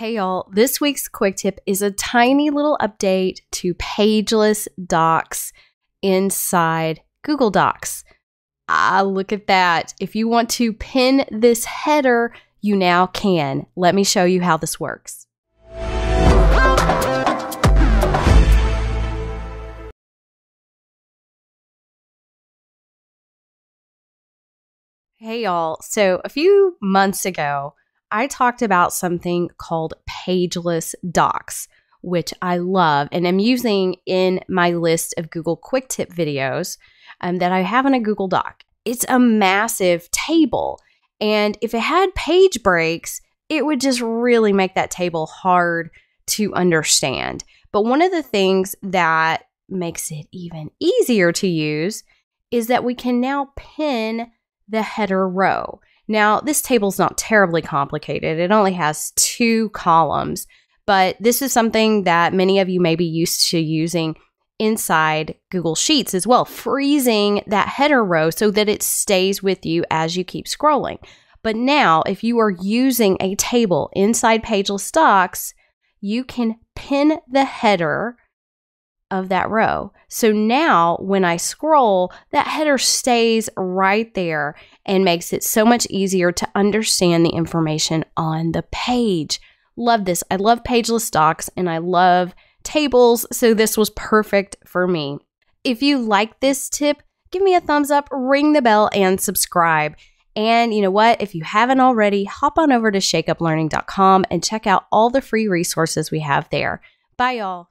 Hey y'all, this week's quick tip is a tiny little update to pageless docs inside Google Docs. Ah, look at that. If you want to pin this header, you now can. Let me show you how this works. Hey y'all, so a few months ago, I talked about something called Pageless Docs, which I love and am using in my list of Google Quick Tip videos um, that I have in a Google Doc. It's a massive table. And if it had page breaks, it would just really make that table hard to understand. But one of the things that makes it even easier to use is that we can now pin the header row. Now, this table is not terribly complicated. It only has two columns, but this is something that many of you may be used to using inside Google Sheets as well, freezing that header row so that it stays with you as you keep scrolling. But now, if you are using a table inside Pageless Docs, you can pin the header of that row. So now when I scroll, that header stays right there and makes it so much easier to understand the information on the page. Love this. I love pageless docs and I love tables, so this was perfect for me. If you like this tip, give me a thumbs up, ring the bell, and subscribe. And you know what? If you haven't already, hop on over to shakeuplearning.com and check out all the free resources we have there. Bye, y'all.